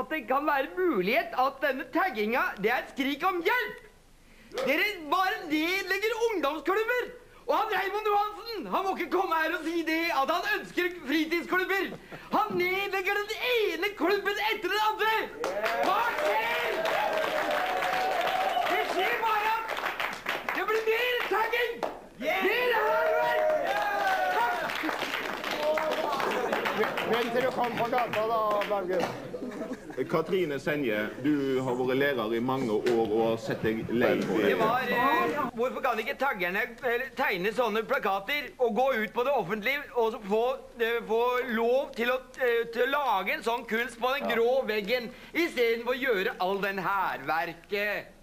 at det kan være mulighet at denne tagginga det er et skrik om hjelp. Dere bare nedlegger ungdomsklubber. Og han Raymond Johansen han må ikke komme her og si det at han ønsker fritidsklubber. Han nedlegger den ene klubben Vent til du kommer på gata, da, Bergen. Katrine Senje, du har vært lærer i mange år og har sett deg lei på Det var eh, Hvorfor kan ikke taggerne tegne sånne plakater og gå ut på det offentlige og få, eh, få lov til å, eh, til å lage en sånn kunst på den grå veggen istedenfor å gjøre all den hærverket?